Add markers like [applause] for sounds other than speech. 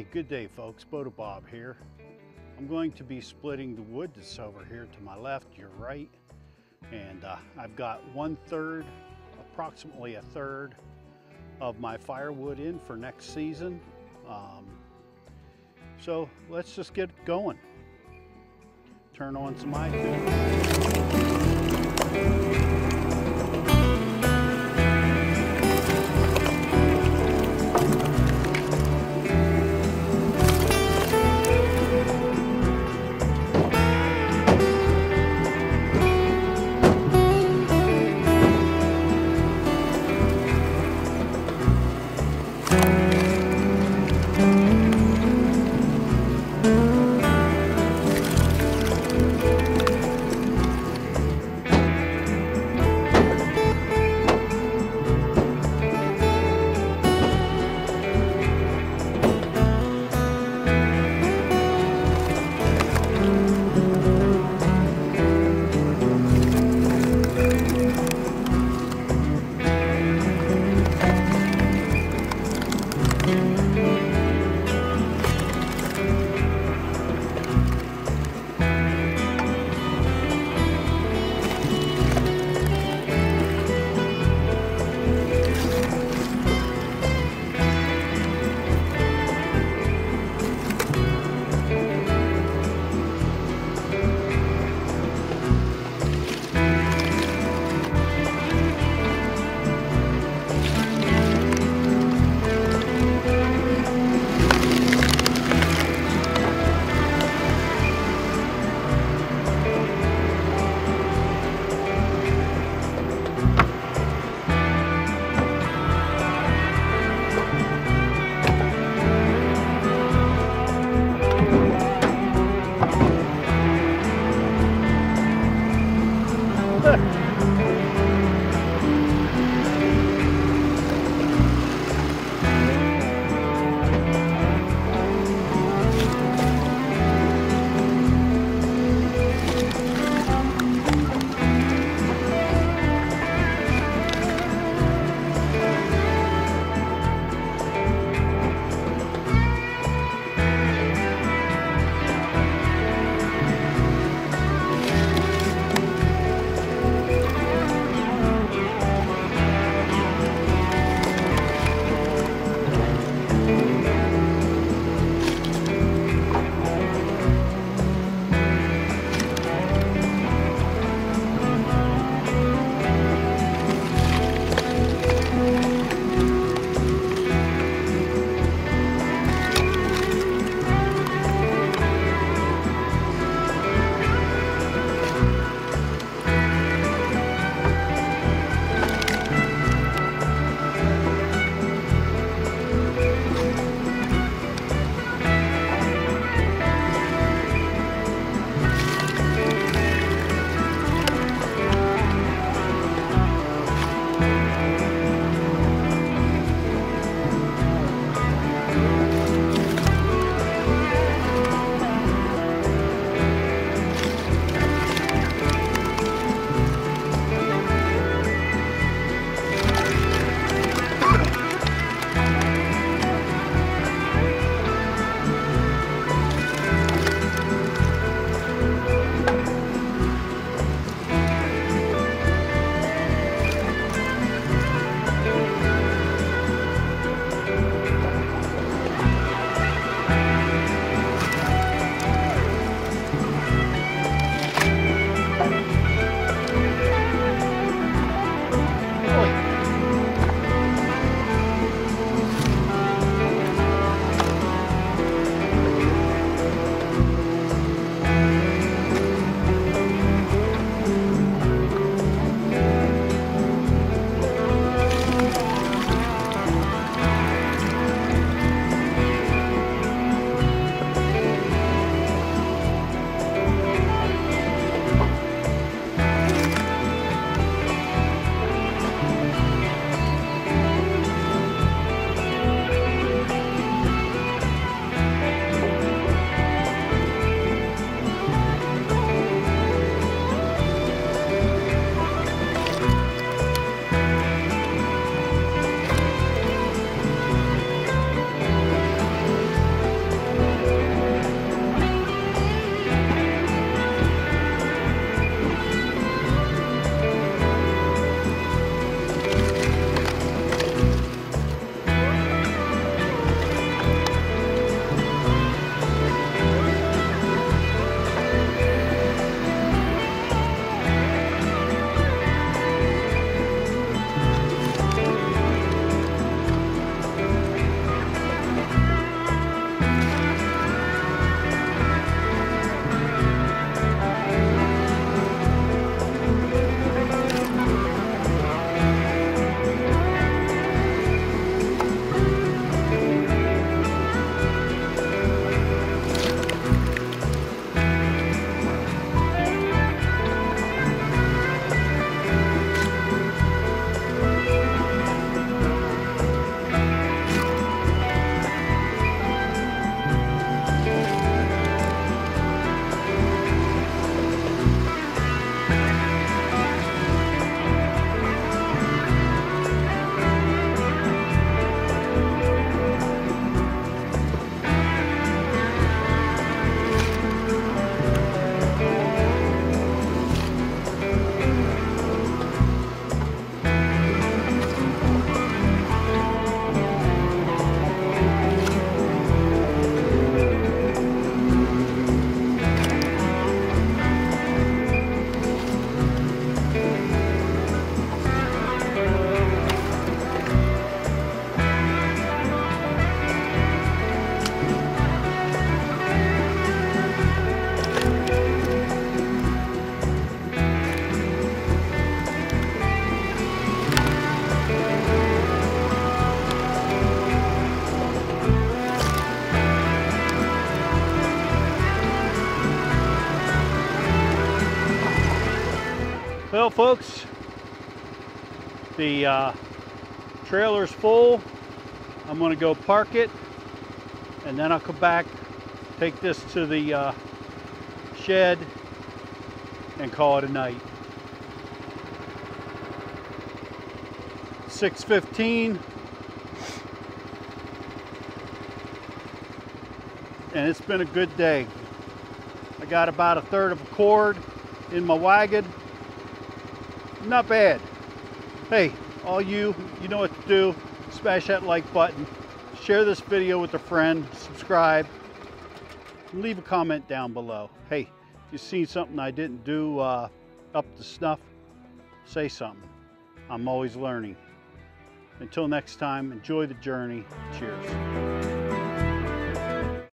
Hey, good day folks, Bota Bob here. I'm going to be splitting the wood that's over here to my left, your right. And uh, I've got one third, approximately a third of my firewood in for next season. Um, so let's just get going. Turn on some iTunes. Thunder. [laughs] Well, folks, the uh, trailer's full. I'm going to go park it, and then I'll come back, take this to the uh, shed, and call it a night. 615 and it's been a good day. I got about a third of a cord in my wagon. Not bad. Hey, all you, you know what to do. Smash that like button. Share this video with a friend. Subscribe. Leave a comment down below. Hey, if you've seen something I didn't do uh, up to snuff, say something. I'm always learning. Until next time, enjoy the journey. Cheers.